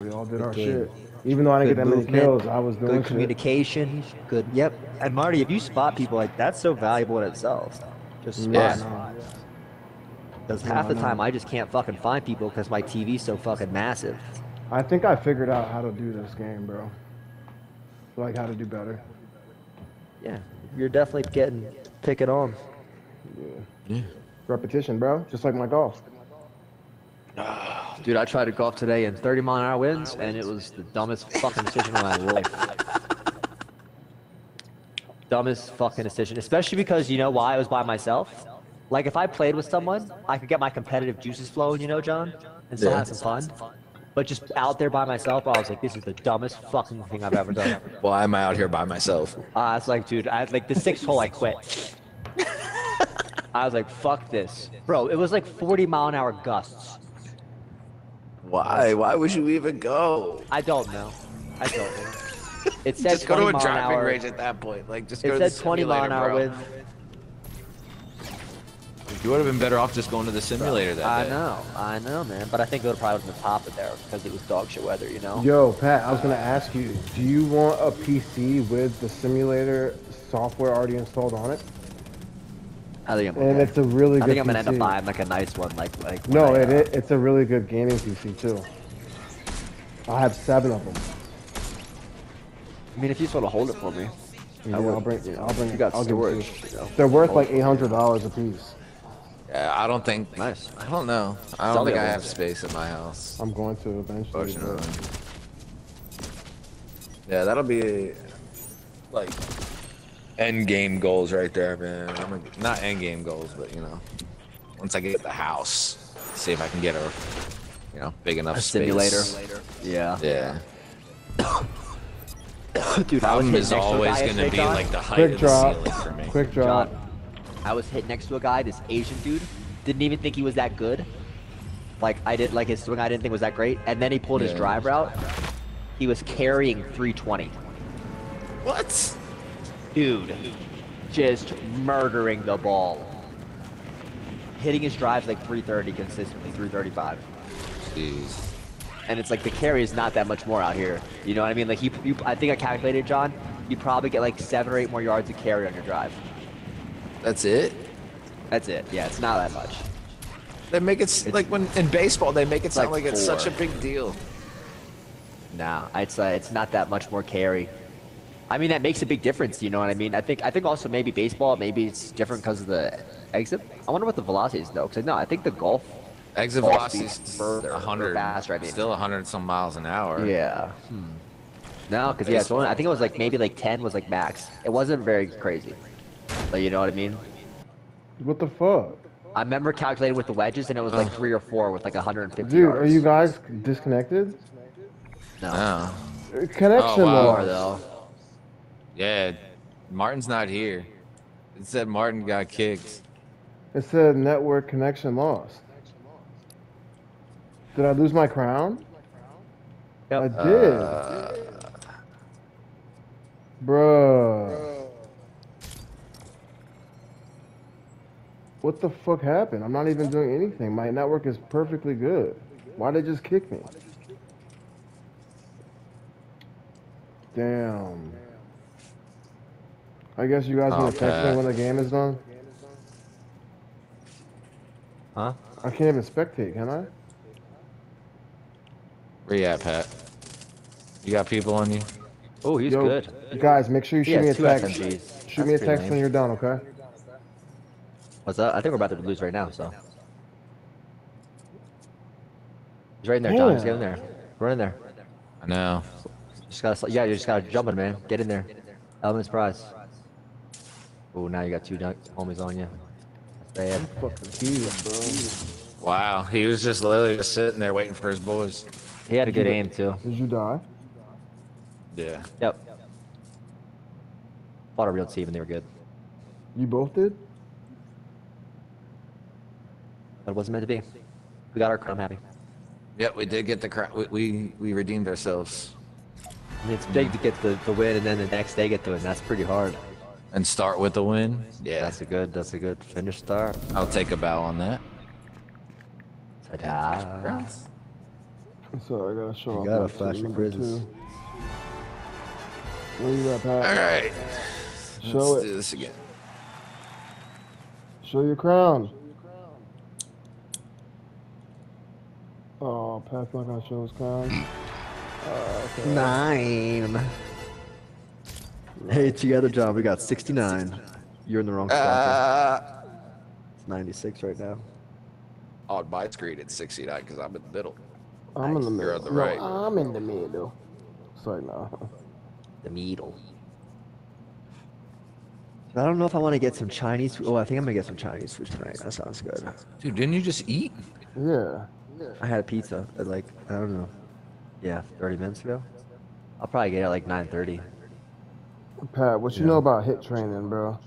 We all did our game. shit. Even though I didn't Good get that many kills, I was doing Good shit. communication. Good. Yep. And Marty, if you spot people like that's so valuable in itself. Just spot. no. Because Yeah, half the time I just can't fucking find people because my TV's so fucking massive. I think I figured out how to do this game, bro. Like how to do better. Yeah. You're definitely getting picking on. Yeah. Repetition, bro. Just like my golf. Ah. Dude, I tried to golf today in 30 mile an hour winds, and it was the dumbest fucking decision of my life. Dumbest fucking decision, especially because you know why I was by myself. Like if I played with someone, I could get my competitive juices flowing, you know, John, and still Yeah. have some fun. But just out there by myself, I was like, this is the dumbest fucking thing I've ever done. Why am I out here by myself? I was like, dude, I like the sixth hole, I quit. I was like, fuck this, bro. It was like 40 mile an hour gusts. Why? Why would you even go? I don't know. I don't know. It said Just go 20 to a mile an driving hour. range at that point. Like, just go It to the said 20 mile an hour bro. wind. You would have been better off just going to the simulator that I day. know, I know, man. But I think it would probably been the top of there because it was dog shit weather, you know. Yo, Pat, I was gonna ask you, do you want a PC with the simulator software already installed on it? I think I'm. And okay. it's a really I good think I'm gonna end up buying like a nice one, like like. No, I, it, uh, it it's a really good gaming PC too. I have seven of them. I mean, if you just want to hold it for me, Yeah, would. I'll bring. I'll bring. you got I'll give it storage. you. You know? They're worth like eight hundred dollars a piece. Yeah, I don't think. Nice. I don't know. I don't me think I have little. space in my house. I'm going to eventually. Unfortunately. Yeah, that'll be like end game goals right there, man. I'm gonna, not end game goals, but you know, once I get the house, see if I can get a you know big enough a space. simulator. Yeah. Yeah. Dude, I was Problem hit is next to a always guy gonna be John. like the height Quick of the drop. ceiling for me. Quick drop. John, I was hit next to a guy, this Asian dude. Didn't even think he was that good. Like I did, like his swing, I didn't think was that great. And then he pulled his drive route. He was carrying 320. What? Dude, just murdering the ball. Hitting his drives like 330 consistently, 335. Jeez. And it's like the carry is not that much more out here. You know what I mean? Like you, you I think I calculated, John. You probably get like seven or eight more yards of carry on your drive. That's it? That's it. Yeah, it's not that much. They make it s like when in baseball they make it sound like like, it's such a big deal. No, it's uh, it's not that much more carry. I mean, that makes a big difference. You know what I mean? I think I think also maybe baseball, maybe it's different because of the exit. I wonder what the velocity is though, because no, I think the golf. Exit Ball velocity is speed's 100, faster, I mean. still 100 some miles an hour. Yeah. Hmm. No, because yeah, it's only, I think it was like maybe like 10 was like max. It wasn't very crazy. But you know what I mean? What the fuck, I remember calculating with the wedges, and it was like three or four with like 150 dude? yards. Are you guys disconnected? No. Uh, Connection Oh, wow. though. Yeah, Martin's not here. It said Martin got kicked. It said network connection lost. Did I lose my crown? Yep. I did. Uh, Bruh. What the fuck happened? I'm not even doing anything. My network is perfectly good. Why'd they just kick me? Damn. I guess you guys Oh, want to text me when the game is done? Huh? I can't even spectate, can I? where you at, Pat? You got people on you? Oh, he's Yo, good. You guys, make sure you shoot me a text. SMGs. Shoot That's me a text lame. when you're done, okay? What's up? I think we're about to lose right now, so. He's right in there, John. Just get in there. Run in there. I know. Just gotta, yeah, you just gotta jump it, man. Get in there. Element's prize. Oh, now you got two dunk homies on you. That's bad. Fucking heathen, bro. Wow, he was just literally just sitting there waiting for his boys. He had a good aim too. Did you die? Yeah. Yep. Fought a real team and they were good. You both did? But it wasn't meant to be. We got our crown. I'm happy. Yep, we did get the cra- we, we we redeemed ourselves I mean, it's big to get the, the win and then the next day get the win. That's pretty hard. And start with a win. Yeah, That's a good. That's a good finish start. I'll take a bow on that. Ta-da. So I gotta show You off gotta flash suit your number prisons. two. Where you at, Pat? right. Show Let's it. do this again. Show your crown. Show your crown. Oh, Pat's not gonna show his crown. Uh, okay. Nine. Hey, together, John. We got 69. You're in the wrong spot. Uh. It's 96 right now. oh, my screen at 69 because I'm in the middle. I'm in the middle. You're on the No, right. I'm in the middle. Sorry, no. The middle. I don't know if I want to get some Chinese. food. Oh, I think I'm gonna get some Chinese food tonight. That sounds good. Dude, didn't you just eat? Yeah. I had a pizza at like I don't know. Yeah, 30 minutes ago. I'll probably get it at like 9:30. Pat, what you Yeah. know about HIIT training, bro?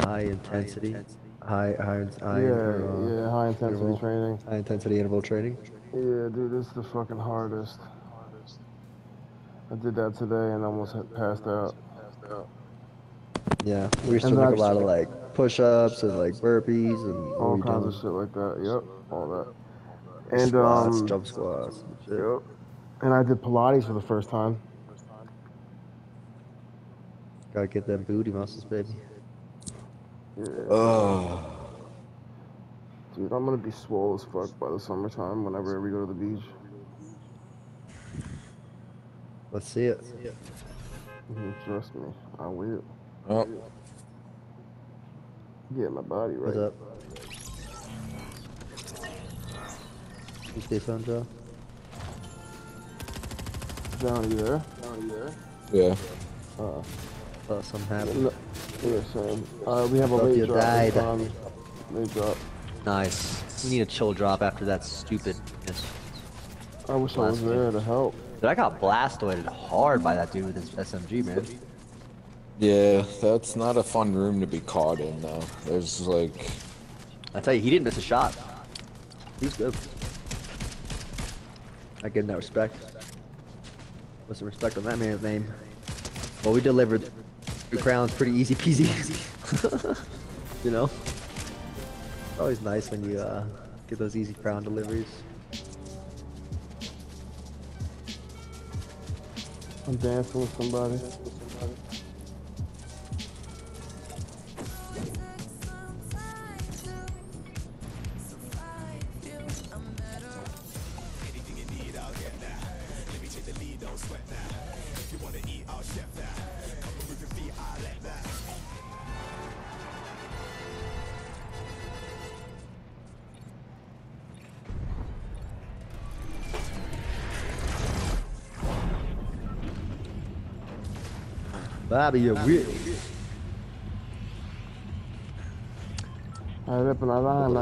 High intensity, high high high, yeah, uh, yeah, high intensity interval. training. high intensity interval training. Yeah, dude, this is the fucking hardest. I did that today and almost had passed out. Yeah, we used to And make a lot of like push-ups and like burpees and All we kinds done? of shit like that. Yep, all that. And squats, um, jump squats. yep. And I did Pilates for the first time. Gotta get them booty muscles, baby. Yeah, Oh. dude, I'm gonna be swole as fuck by the summertime whenever we go to the beach. Let's see it. Mhm, Trust me, I will. oh. Get my body right. What's up? You stay son, Joe? Down you there? Down you there? Yeah. Uh, Thought something happened. no, yeah, same. Uh, we have a Thought late you drop. died. this time. Late drop. Nice. We need a chill drop after that stupid. I wish I was Last there to help. Dude, I got blastoided hard by that dude with his SMG, man. Yeah, that's not a fun room to be caught in, though. There's like. I tell you, he didn't miss a shot. He's good. I give him that respect. Put some respect on that man's name. Well, we delivered the crowns pretty easy peasy. you know? It's always nice when you uh, get those easy crown deliveries. I'm dancing with somebody.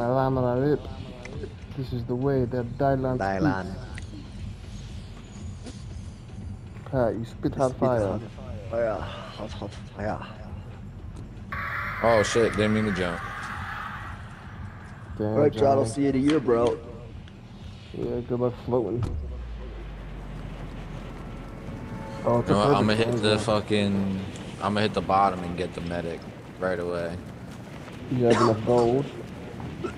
Rhyme and I rip. This is the way that Dylan Dylan. speaks. Pat, you spit hot fire. Fire. Hot, hot fire. Oh shit! Didn't mean to jump. Damn, Alright, John, I'll see you in a year, bro. Yeah, good luck floating. Oh, it's a No, I'm gonna hit the angle. fucking. I'm gonna hit the bottom and get the medic right away, You have enough gold. and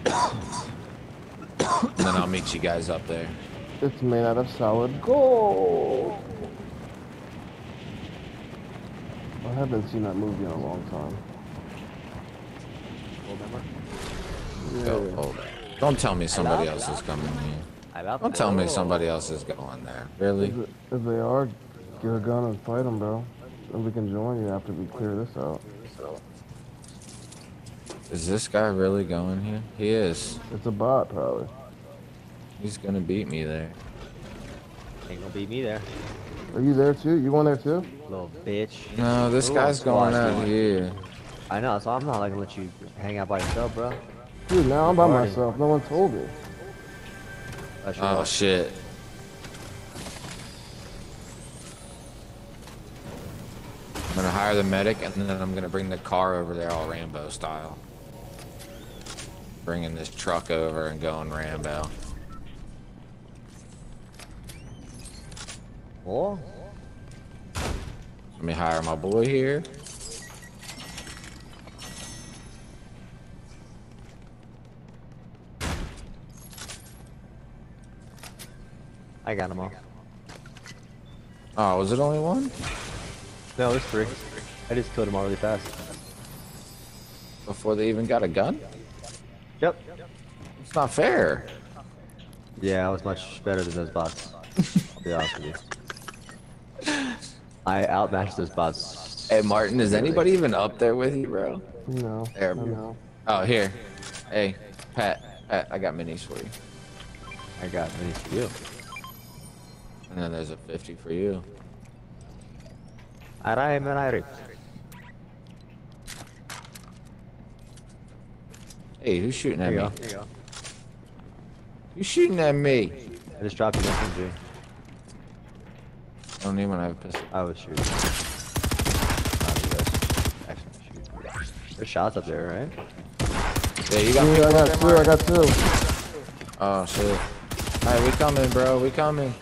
then I'll meet you guys up there. It's made out of solid gold. I haven't seen that movie in a long time. Yeah. Go, hold it. Don't tell me somebody else is coming here. Don't tell me somebody else is going there. Really? If, if they are, get a gun and fight them, bro. And we can join you after we clear this out. Is this guy really going here? He is. It's a bot, probably. He's gonna beat me there. Ain't gonna beat me there, Are you there too? You going there too? little bitch. No, this Ooh, guy's going squash out going. here. I know, so I'm not gonna let you hang out by yourself, bro. Dude, now I'm by Party. myself. No one told me. Oh loss. shit. I'm gonna hire the medic and then I'm gonna bring the car over there all Rambo style. Bringing this truck over and going Rambo. Oh, Let me hire my boy here. I got them all. Oh, was it only one? No, there's three. I just killed them all really fast. Before they even got a gun? Yep. It's not fair. Yeah, I was much better than those bots. I'll be honest with you. I outmatched those bots. Hey, Martin, is anybody even up there with you, bro? No. There, no, bro. no. Oh, here. Hey, Pat. Pat, I got minis for you. I got many for you. And then there's a 50 for you. I rhyme and I rip. Hey, who's shooting at you me? you go. Who's shooting at me? I just dropped an SMG. I don't even have a pistol. I was shooting. Not you guys. Actually, shoot. There's shots up there, right? Yeah, you got Dude, I got there, two. I got two. Oh, shit. Alright, we coming, bro. We coming.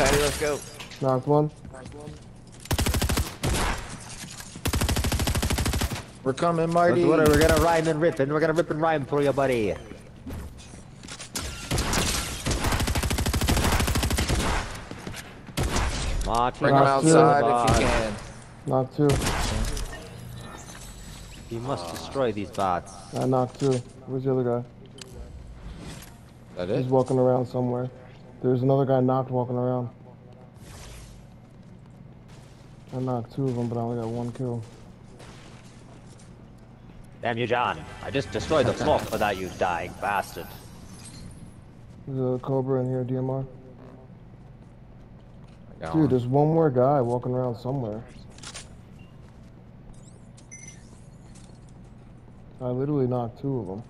Come Patty, let's go. Knocked one. We're coming, Marty. do it. We're gonna rhyme and rip, and we're gonna rip and rhyme for you, buddy. Marty, Bring him Knocked outside if you can. Knocked two. You must destroy these bots. I knocked two. Where's the other guy? That He's walking around somewhere. There's another guy knocked walking around. I knocked two of them, but I only got one kill. Damn you, John. I just destroyed the smoke without you dying, bastard. There's a Cobra in here, DMR. Dude, one. there's one more guy walking around somewhere. I literally knocked two of them.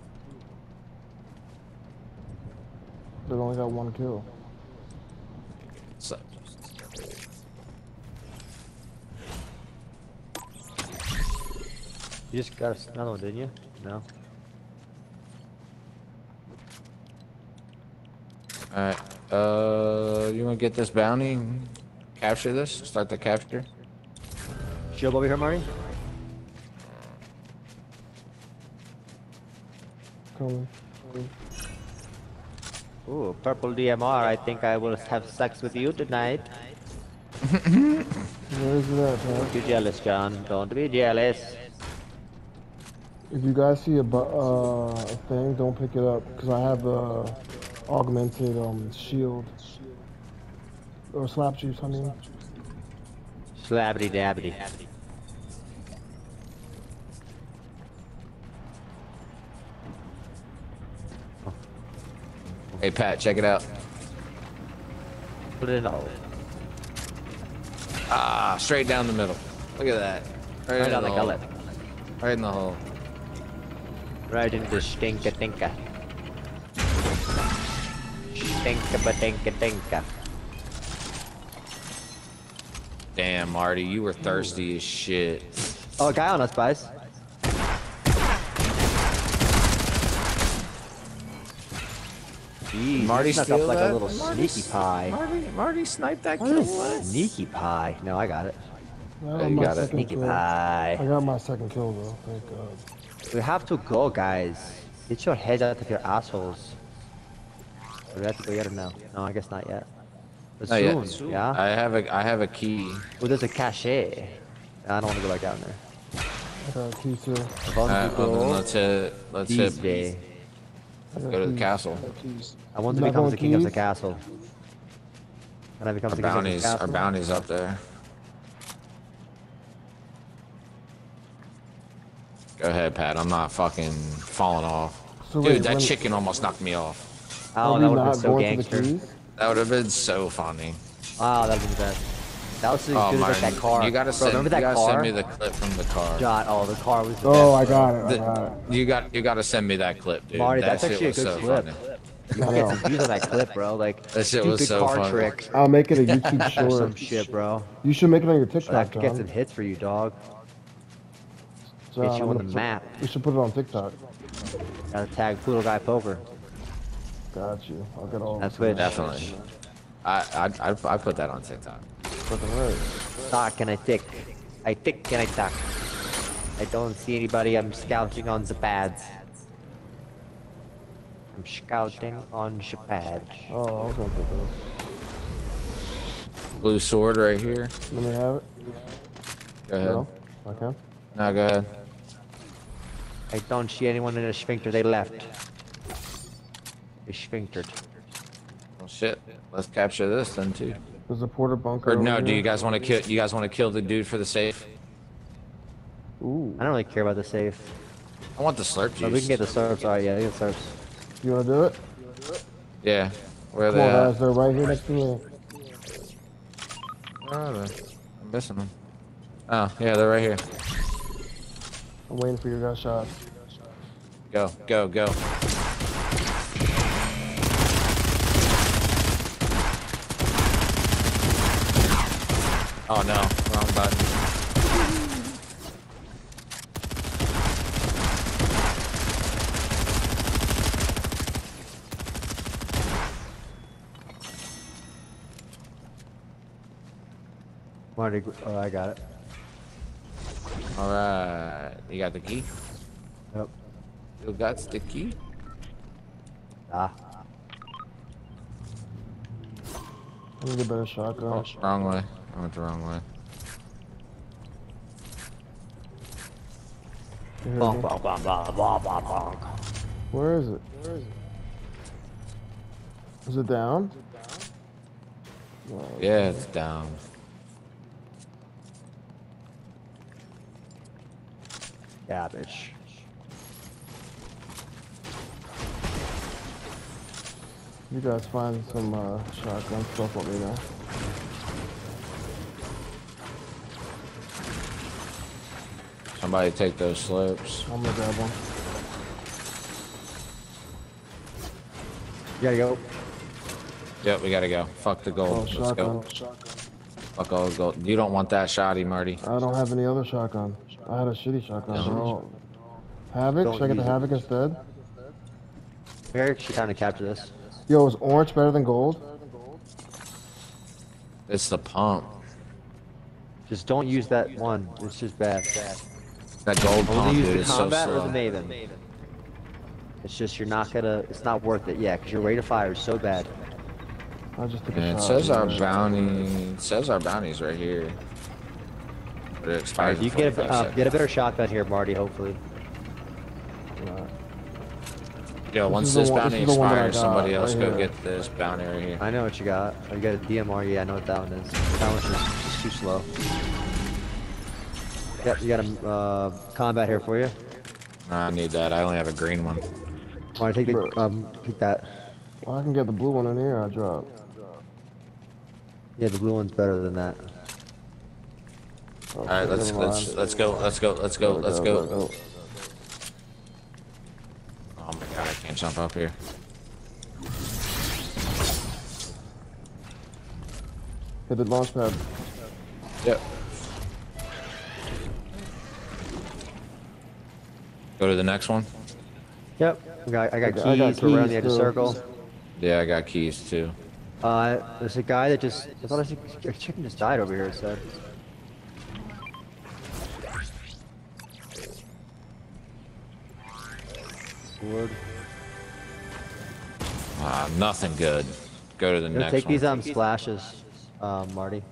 But only got one kill. You just got another one, didn't you? No. Alright. Uh, you wanna get this bounty? Capture this? Start the capture? Shield over here, Marty. Coming. Ooh, purple DMR. I think I will have sex with you tonight. Where is it at, man? Don't be jealous, John. Don't be jealous. If you guys see a, uh, a thing, don't pick it up because I have the augmented um shield or slap juice. I mean, Slabbity dabbity. Hey, Pat, check it out. Put it in the hole. Ah, straight down the middle. Look at that. Right, Right in on the the hole. gullet. Right in the hole. Right into stinka tinka. Stinka batinka tinka. Damn, Marty, you were thirsty as shit. Oh, a guy on us, guys. Jeez, Marty snuck up like that? a little Marty sneaky pie. Marty, Marty sniped that kill. What? Sneaky pie. No, I got it. I Yeah, got you my got it. Sneaky kill. I got my second kill though. Thank God. We have to go, guys. Get your heads out of your assholes. Do we have to go yet or no? No, I guess not yet. But Not yet. soon, yeah? I have a I have a key. Well, there's a cache. I don't want to go back down there. I got key too. I want well, go let's hit let's this hit way. I got go to the castle. I got keys. I want to become the king of the castle. When I become Our the king of the bounties our castle. bounties up there. Go ahead, Pat. I'm not fucking falling off. So Dude, wait, that when- chicken almost knocked me off. Oh, that would have been so gangster. to the keys? That would have been so funny. Wow, that would have been the best. That was as Oh good my! as like that car. You gotta Bro, send. remember You gotta car? send me the clip from the car. God, oh, the car was the Oh, I best, bro. got it. I The- got it. you got you gotta send me that clip, dude. Marty, that that's actually a good so clip. funny. You can get some views on that clip, bro. Like, That shit was stupid so car funny. trick I'll make it a YouTube or some shit, bro. You should make it on your That TikTok, could get some hits for you, dog. John, Get you on the put- map. We should put it on TikTok. Gotta tag Poodle Guy Poker. Got you. I'll get all. That's of what. Definitely. I I I, I put that on TikTok. Fucking right. Talk and I tick. I tick and I talk. I don't see anybody. I'm scouting on the pads. I'm scouting on the pads. Oh, I was gonna this. Blue sword right here. Let me have it. Go ahead. No, I can. No, go ahead. I don't see anyone in the sphincter. They left. They sphinctered. Well, shit. Let's capture this then too. There's a porter bunker. Or no? over Do you guys want to kill? You guys want to kill the dude for the safe? Ooh. I don't really care about the safe. I want the slurp juice. But we can get the slurps. Alright, yeah, get slurps. You wanna do it? Yeah. Where are Come they on, at? Uh, guys. They're right here next to me. Oh, Where are they? I'm missing them. Oh, yeah, they're right here. I'm waiting for your guys' shots. Go, go, go. Oh no, wrong button. Marty, oh, I got it. Alright, you got the key? Yep. You got the key? Ah. I need a better shotgun. Oh, wrong way. I went the wrong way. You heard Bonk, bonk, bonk, bonk, bonk, bonk, bonk. Where is it? Is it down? No, Yeah, it's down. Garbage. You guys find some uh, shotgun stuff, let me know. Somebody take those slips. I'm gonna grab one. You gotta go. Yep, we gotta go. Fuck the Oh, gold. Let's go. shotgun. go. Fuck all the gold. You don't want that shotty, Marty. I don't have any other shotgun. I had a shitty shotgun. Yeah. Oh. Havoc? Don't Should I get the use it. Havoc instead? Here, she trying to capture this. Yo, is orange better than gold? It's the pump. Just don't use that one. It's just bad. That gold pump, Only use dude, the is so combat or the Maven. It's just you're not gonna. It's not worth it. Yeah, because your rate of fire is so bad. I just took Yeah, a it says our bounty. It says our bounty's right here. But it expires. Alright, you in get a uh, get a better shotgun here, Marty. Hopefully. Right. Yo, This once is this one- bounty this is the one that I expires, got somebody else right go here. get this bounty right here. I know what you got. Oh, you got a DMR. Yeah, I know what that one is. That one's just, just too slow. Yep, you got a uh, combat here for you. Nah, I need that. I only have a green one. Want to take the um, take that. Well, I can get the blue one in here. I drop. Yeah, the blue one's better than that. All right, let's let's let's go. Let's go. Let's go. Let's gotta go. Oh my god, I can't jump up here. Hit the launch pad. Yep. Go to the next one. Yep. I got, I got I keys. got- I got We're around the edge of too. circle. Yeah, I got keys too. Uh, there's a guy that just. I thought I see a chicken just died over here. It said. Sword. Ah, nothing good. Go to the Yo, next take one. these um splashes, um, Marty.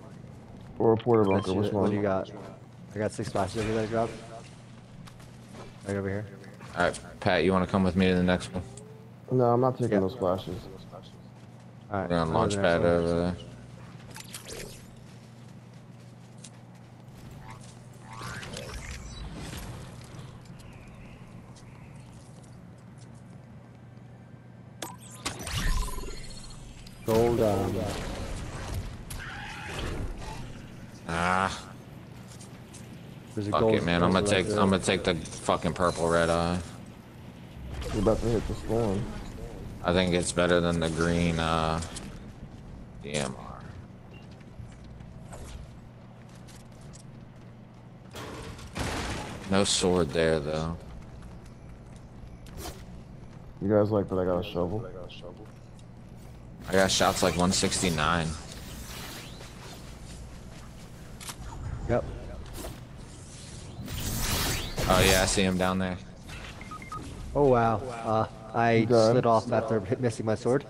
Or a porter bunker. Which it. What do you got? I got six splashes over there. Drop. Right over here. All right, Pat, you want to come with me to the next one? No, I'm not taking Yeah. those splashes. All right. We're on launch pad one. over there. Gold. Um, Ah, fuck it, man. I'm gonna take. I'm gonna take the fucking purple red eye. You're about to hit the storm. I think it's better than the green uh, DMR. No sword there though. You guys like that I got a shovel? I got shots like 169. Yep. Oh yeah, I see him down there. Oh wow. Uh, I Good. slid off after missing my sword.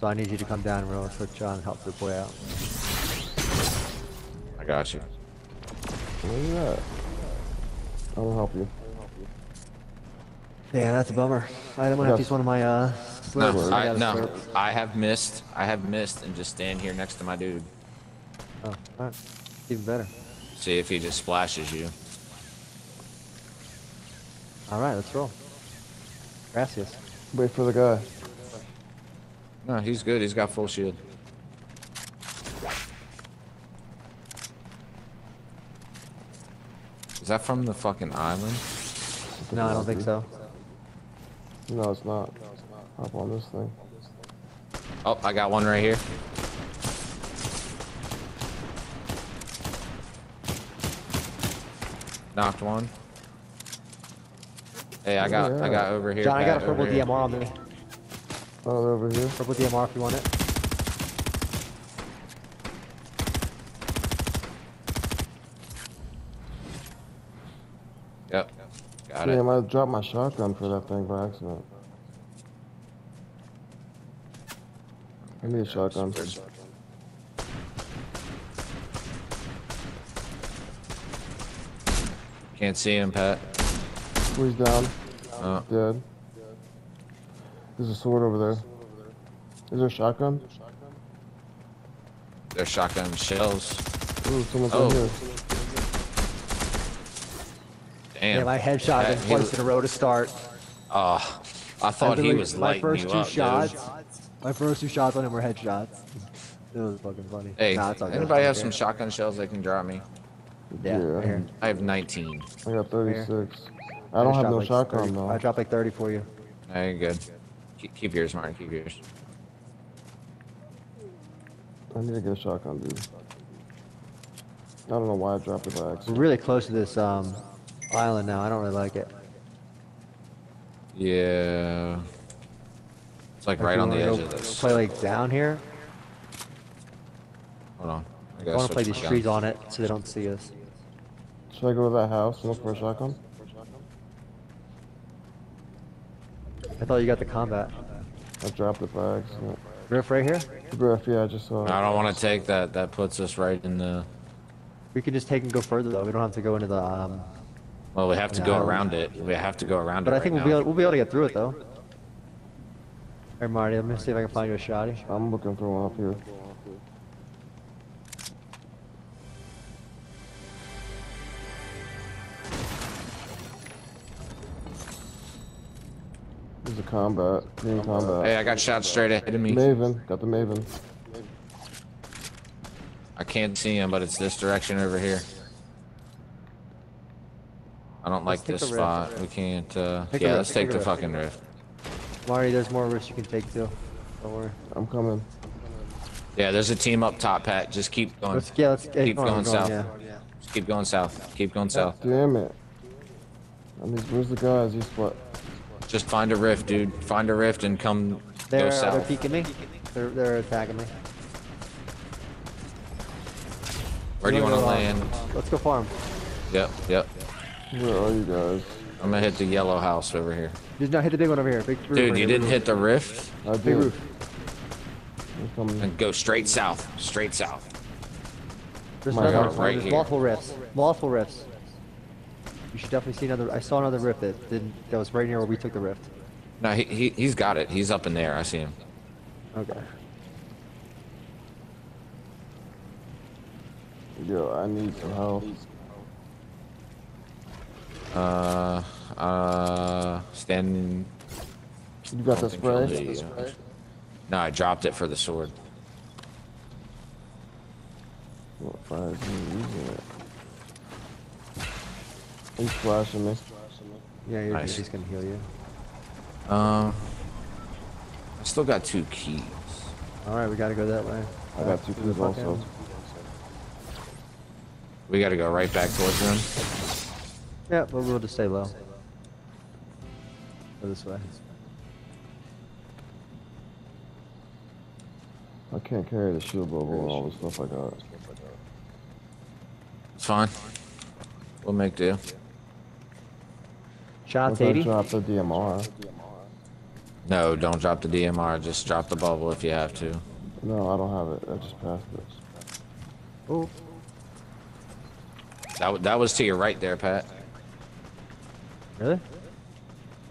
So I need you to come down real quick, John, and help the boy out. I got you. Where you at? I'll help you. Yeah, that's a bummer. I don't want to have to use one of my uh. No, slurps. I, no, slurp. I have missed. I have missed and just stand here next to my dude. Oh, alright. Even better. See if he just splashes you. Alright, let's roll. Gracias. Wait for the guy. No, he's good. He's got full shield. Is that from the fucking island? No, I don't think so. No, it's not. Hop on this thing. Oh, I got one right here. Knocked one. Hey, I got, I got over here. John, I got a purple. DMR on me. Oh, over here. Purple DMR if you want it. Yep. Got it. Damn, I dropped my shotgun for that thing by accident. I need a shotgun. Can't see him, Pat. Squeeze down. Oh, Dead. There's a sword over there. Is there a shotgun? there's shotgun shells. Ooh, someone's Oh. in here. Damn. Yeah, my headshot Pat, been he twice was- in a row to start. Oh, I thought And then, he like, was my first two up, shots. dude. My first two shots on him were headshots. It was fucking funny. Hey, Nah, it's all good. anybody have some shotgun shells they can drop me? Yeah, Yeah. I have 19. I got 36. I I don't just have no like shotgun 30 though. I dropped like 30 for you. No, you're good. Keep, keep yours, Martin. Keep yours. I need to get a shotgun, dude. I don't know why I dropped it by accident. We're really close to this um island now. I don't really like it. Yeah. It's like If right on the edge of this. Play like down here. Hold on. I I want to play these my trees on it so they don't see us. Should I go to that house and look for a shotgun? I thought you got the combat. I dropped it by accident. Riff right here. Griff, yeah, I just saw it. I don't want to take that. That puts us right in the. We can just take and go further though. We don't have to go into the um. Well, we have to Yeah, go I around it. We have to go around But it. But I think right we'll be able, we'll be able to get through it though. Hey Marty, let me see if I can find you a shotty. I'm looking for one up here. There's a combat. Hey. I got shot straight ahead of me. Maven. Got the Maven. I can't see him, but it's this direction over here. I don't like this the rift. spot. We can't. Uh, Take yeah, rift, let's take take the the rift. fucking rift. Marty, there's more risks you can take too. Don't worry. I'm coming. Yeah, there's a team up top, Pat. Just keep going. Let's yeah, let's Keep come on, going we're south. Yeah. Just keep going south. Keep going south. Damn it. I mean, where's the guys? He's what? Just find a rift, dude. Find a rift and come They're go they're peeking me. They're they're attacking me. Where do you want to land? uh, Let's go farm. Yep, yep. Where are you guys? I'm gonna hit the yellow house over here. Just not hit the big one over here. Big roof Dude, right you here, didn't hit the rift? I Big roof. And go straight south. Straight south. There's another one. Right There's here. multiple rifts. Multiple rifts. You should definitely see another. I saw another rift that didn't. That was right near where we took the rift. No, he, he he's got it. He's up in there. I see him. Okay. Yo, I need some help. Uh, uh, standing. You got the I don't spray? think uh, No, I dropped it for the sword. What fire is he using it? He's flashing me. Yeah, you're Nice. good. He's gonna heal you. Um, I still got two keys. All right, we gotta go that way. I got two keys also. We got to go right back towards them. Yeah, but we'll just stay low. Go this way. I can't carry the shield bubble and all the stuff I got. It's fine. We'll make do. Shots 80. drop the DMR. No, don't drop the DMR. Just drop the bubble if you have to. No, I don't have it. I just passed it. Oh, That that was to your right there, Pat. really?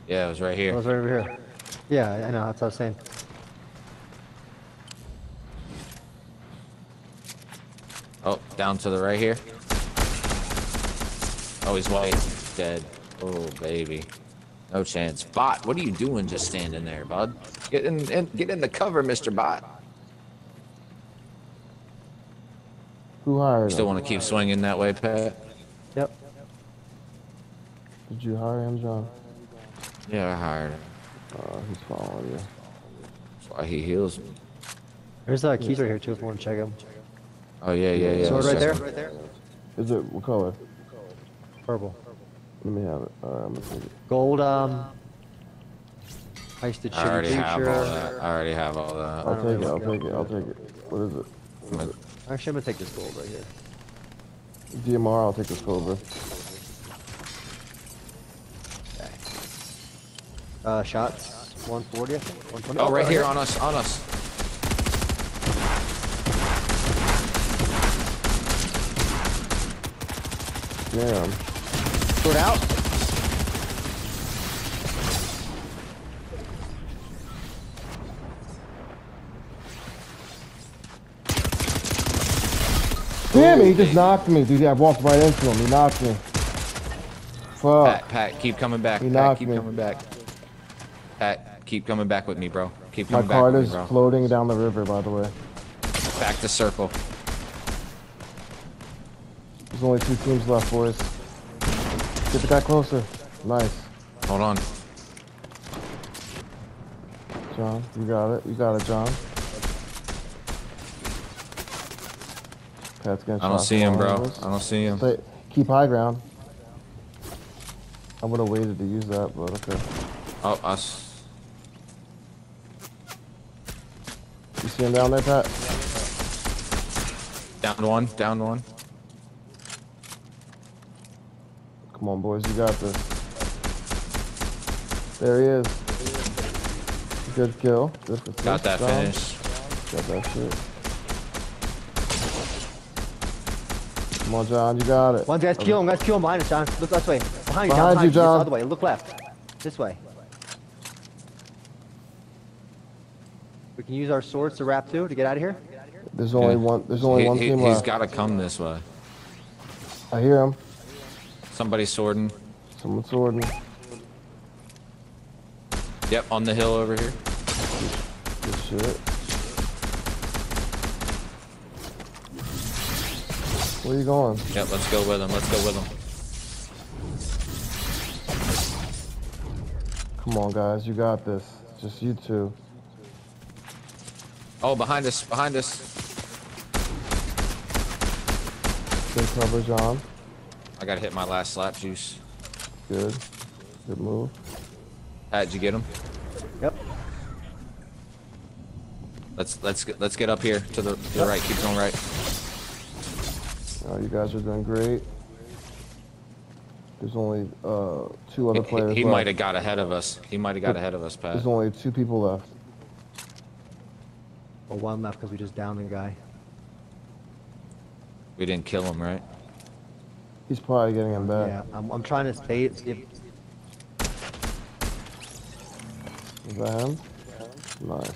Yeah, it was right I here. was right over here. Yeah, I know. That's what I was saying. Oh, down to the right here. Oh, he's white. Dead. Oh, baby. No chance. Bot, what are you doing just standing there, bud? Get in, in get in the cover, Mr. Bot. Who hired Still want to keep swinging that way, Pat? Yep. Did you hire him, John? Yeah, I hired him. Uh, he's following you. That's why he heals me. There's uh, keys right here too if you want to check them. Oh, yeah, yeah, yeah. Sword right let's there. check him. Is it what color? Purple. Let me have it. Alright, I'm gonna take it. Gold. Um. Heisted I already have all that. I already have all that. I'll take it. I'll take it. I'll take it. What is it? I'm gonna- Actually, I'm gonna take this gold right here. DMR. I'll take this Cobra. Uh, shots. 140, I think. 120. Oh, right here on us, on us. Damn. Put out. Damn it! He just knocked me, dude. I walked right into him. He knocked me. Fuck. Pat, Pat, keep coming back. He Pat, knocked keep me. coming back. Pat, keep coming back with me, bro. Keep My coming back card with is me, bro. floating down the river, by the way. Back to circle. There's only two teams left, boys. Get the guy closer. Nice. Hold on. John, you got it. You got it, John. Pat's gonna I don't see him, bro. us. I don't see him. Stay, keep high ground. I would have waited to use that, but okay. Oh, us. You see him down there, Pat? Down one. Down one. Come on, boys, you got this. There he is. Good kill. Good for Got that John. finish. Got that shit. Come on, John, you got it. One guys kill him. Guys kill him behind us, John. Look this way. Behind you, Behind John. you, Behind John. This other way. Look left. This way. We can use our swords to wrap too to get out of here. There's only Okay. one. There's only He- one he, team He's left. got to come this way. I hear him. Somebody's swording. Someone's swording. Yep, on the hill over here. Good shit. Where you going? Yep, let's go with him. Let's go with him. Come on, guys, you got this. Just you two. Oh, behind us. Behind us. Good cover, John. I got to hit my last slap juice. Good. Good move. Pat, did you get him? Yep. Let's let's get let's get up here to the to the right. Keep going right. Oh, you guys are doing great. There's only uh, two other He, players he left. might have got ahead of us. He might have got ahead of us, Pat. There's only two people left. Well, one left because we just downed the guy. We didn't kill him, right? He's probably getting him back. Yeah, I'm, I'm trying to stay. If, Is that him? Nice.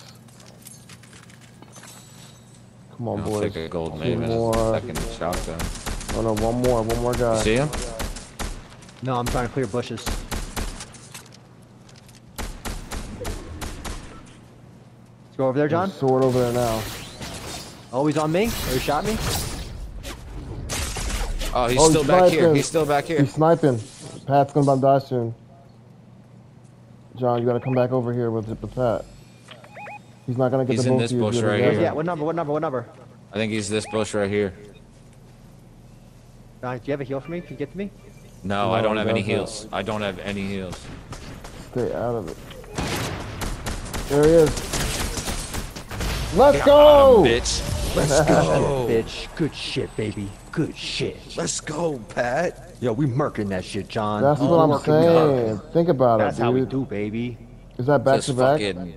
Come on, I'll boys. take a gold Two Maven. more. Second shotgun. Oh no, one more. One more guy. You see him? no, I'm trying to clear bushes. Let's go over there, John. There's a sword over there now. Oh, he's on me. Oh, he shot me. Oh, he's Oh, still he's back here. He's still back here. He's sniping. Pat's gonna about die soon. John, you gotta come back over here with, with Pat. He's not gonna get He's the in both this of you bush if you're right here. Yeah. What number? What number? What number? I think he's this bush right here. John, do you have a heal for me? Can you get to me? No, I don't have any doesn't. heals. I don't have any heals. Stay out of it. There he is. Let's go! bitch. Let's go, bitch. Good shit, baby. Good shit. Let's go, Pat. Yo, we murking that shit, John. That's We what I'm working hard. saying. Think about That's it, how we do, baby. Is that back Just to back? fucking